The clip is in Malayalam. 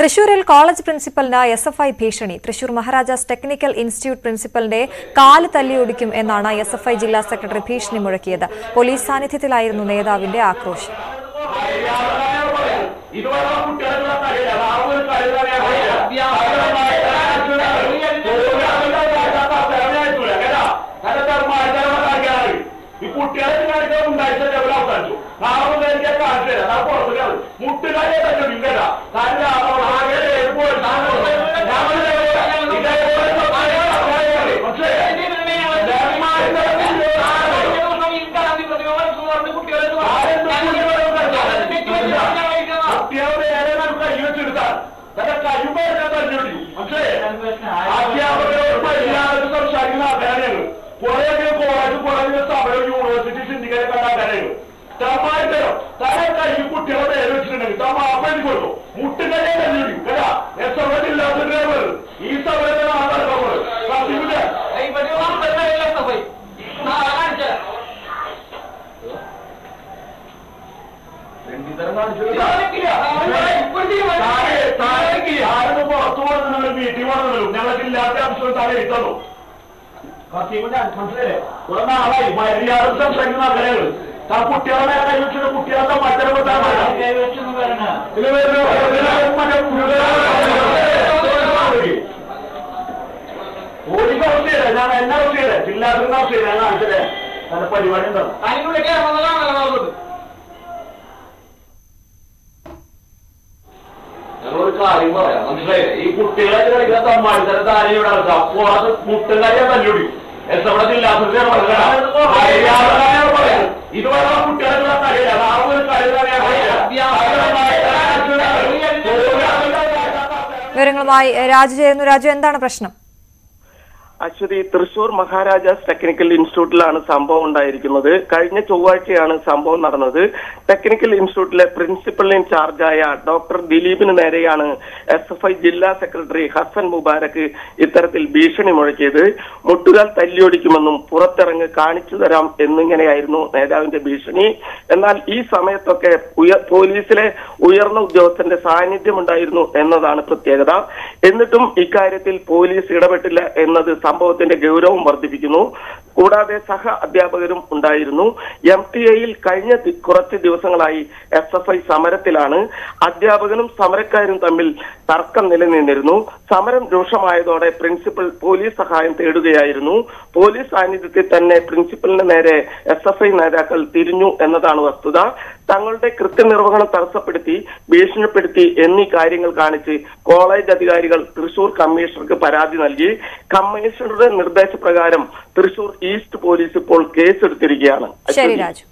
തൃശൂരിൽ കോളേജ് പ്രിൻസിപ്പലിന് എസ് എഫ് ഐ ഭീഷണി. തൃശൂർ മഹാരാജാസ് ടെക്നിക്കൽ ഇൻസ്റ്റിറ്റ്യൂട്ട് പ്രിൻസിപ്പലിന്റെ കാൽ തല്ലിയൊടിക്കും എന്നാണ് എസ് എഫ് ഐ ജില്ലാ സെക്രട്ടറി ഭീഷണി മുഴക്കിയത്. പോലീസ് സാന്നിധ്യത്തിലായിരുന്നു നേതാവിന്റെ ആക്രോശം. ഇതുവരെ കുട്ടികളുടെ ಕಾಶಿಪಾಯಿ ಅಂದ್ರೆ ಆಕೆ ಅವರವರು ಪರಿಹಾರದ ಶಾಖಿನ ಬೆಳೆಯಲು ಕೊನೆಗೆ ಕೋರಾಜು ಕೊಡಲಿ ಸಾಬರ ಯೂನಿವರ್ಸಿಟಿ ಸಿಂಧಿಗಳ ಕಡ ಬೆಳೆಯಲು ತಮ್ಮ ತಾನೇ ಕಾಶಿ ಕುಟ್ಟಿರೋದ ಎದುರಿಸಿಕೊಂಡು ತಮ್ಮ ಅಪ್ಪಂದ್ಕೊಂಡು ಮುಟ್ಟಿಗಲೇ ಬೆಳೆಯಲು ಕಡ ಹೆಸರಿಲ್ಲ ಡ್ರೈವರ್ ಈ ಸಭೆಯ ಆಧಾರ ಸಭೆ സത്യമില്ല ആരും പുറത്തു പോകുന്നുണ്ട് വീട്ടിൽ പോകുന്നുള്ളൂ ഞങ്ങൾക്ക് ഇല്ലാത്ത അംശം താഴെ എഴുതുള്ളൂ മനസ്സിലേ കുറെ നാളായി മര്യാദ സംസാരിക്കുന്ന ആൾക്കാരുകൾ താ കുട്ടികളെ കൈവച്ചിട്ട് കുട്ടികളെ മറ്റൊരു ഓടിക്ക് അവസ്ഥയില്ല ഞാൻ എന്നെ അവസ്ഥയില്ല ജില്ലാത്തിന്റെ അവസ്ഥയില്ല ഞാൻ കാണിച്ചതേ നല്ല പരിപാടി ഉണ്ടാവും ഞങ്ങളൊരു കാര്യം പറയാം. മനസ്സിലായില്ലേ? ഈ കുട്ടികളെ കളിക്കുന്ന തമ്മാടിത്തരം താരം ഇവിടെ അപ്പോൾ അത് മുട്ടുകാരിയെ തല്ലുടി. എസ് എവിടെ ഇതുവരെ കുട്ടികളെ വിവരങ്ങളുമായി രാജു ചേരുന്നു. രാജു എന്താണ് പ്രശ്നം? അശ്വതി തൃശൂർ മഹാരാജാസ് ടെക്നിക്കൽ ഇൻസ്റ്റിറ്റ്യൂട്ടിലാണ് സംഭവം ഉണ്ടായിരിക്കുന്നത്. കഴിഞ്ഞ ചൊവ്വാഴ്ചയാണ് സംഭവം നടന്നത്. ടെക്നിക്കൽ ഇൻസ്റ്റിറ്റ്യൂട്ടിലെ പ്രിൻസിപ്പൽ ഇൻചാർജായ ഡോക്ടർ ദിലീപിന് നേരെയാണ് എസ് എഫ് ഐ ജില്ലാ സെക്രട്ടറി ഹസൻ മുബാരക്ക് ഇത്തരത്തിൽ ഭീഷണി മുഴക്കിയത്. മുട്ടുകാൽ തല്ലിയൊടിക്കുമെന്നും പുറത്തിറങ്ങ് കാണിച്ചു തരാം എന്നിങ്ങനെയായിരുന്നു നേതാവിന്റെ ഭീഷണി. എന്നാൽ ഈ സമയത്തൊക്കെ പോലീസിലെ ഉയർന്ന ഉദ്യോഗസ്ഥന്റെ സാന്നിധ്യം ഉണ്ടായിരുന്നു എന്നതാണ് പ്രത്യേകത. എന്നിട്ടും ഇക്കാര്യത്തിൽ പോലീസ് ഇടപെട്ടില്ല എന്നത് സംഭവത്തിന്റെ ഗൗരവം വർദ്ധിപ്പിക്കുന്നു. കൂടാതെ സഹ അധ്യാപകരും ഉണ്ടായിരുന്നു. എം ടി എയിൽ കഴിഞ്ഞ കുറച്ച് ദിവസങ്ങളായി എസ് എഫ് ഐ സമരത്തിലാണ്. അധ്യാപകനും സമരക്കാരും തമ്മിൽ തർക്കം നിലനിന്നിരുന്നു. സമരം രൂക്ഷമായതോടെ പ്രിൻസിപ്പൽ പോലീസ് സഹായം തേടുകയായിരുന്നു. പോലീസ് സാന്നിധ്യത്തിൽ തന്നെ പ്രിൻസിപ്പലിന് നേരെ എസ് എഫ് ഐ നേതാക്കൾ തിരിഞ്ഞു എന്നതാണ് വസ്തുത. തങ്ങളുടെ കൃത്യനിർവഹണം തടസ്സപ്പെടുത്തി ഭീഷണിപ്പെടുത്തി എന്നീ കാര്യങ്ങൾ കാണിച്ച് കോളേജ് അധികാരികൾ തൃശൂർ കമ്മീഷണർക്ക് പരാതി നൽകി. കമ്മീഷണറുടെ നിർദ്ദേശപ്രകാരം തൃശൂർ ഈസ്റ്റ് പോലീസ് ഇപ്പോൾ കേസെടുത്തിരിക്കുകയാണ്. ശരി രാജു.